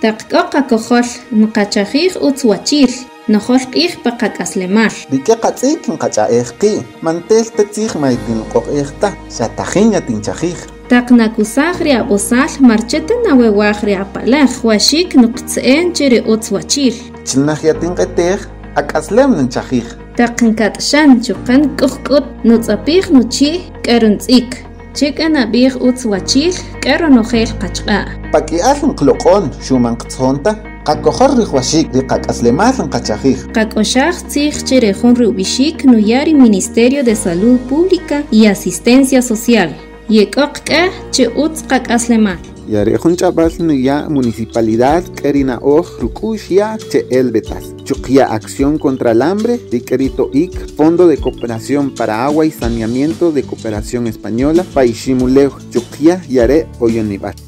Takkoqa kohol nuqachajij utsuachil. Noholq ijpa qaqaslemaal. Nike qatzikin qacha'ijqi. Mantel tetzij maitin qoq'ijta. Xatajiña tinchajij. Taqnakusajri abosal marcheta nawewajri apalaj. Waxik nuqtse'en chiri utsuachil. Chilnajyatin qetej. Aqaslem ninchajij. Taqnkatxan chuqan kuhkut nutzapij nuchi k'eruntz'ik. Ntz'ik chik'a nab'ij utz wachil k'ero nojel qachq'a' pak'i'al nqloq'on xuman qtzjonta qakojol rijwaxik ri qak'aslemal nqachajij qak'oxaj tzij chi ri jun ri ub'ixik nuya ri Ministerio de Salud Pública y Asistencia Social. Yek'oq k'aj chi utz qak'aslemal Yarejun ch'abal ya municipalidad Kerina Oj Rukush ya. Chukia Acción contra el Hambre, Riquerito IC, Fondo de Cooperación para Agua y Saneamiento de Cooperación Española, Paishimuleo, Chukia Yare Oyonibat.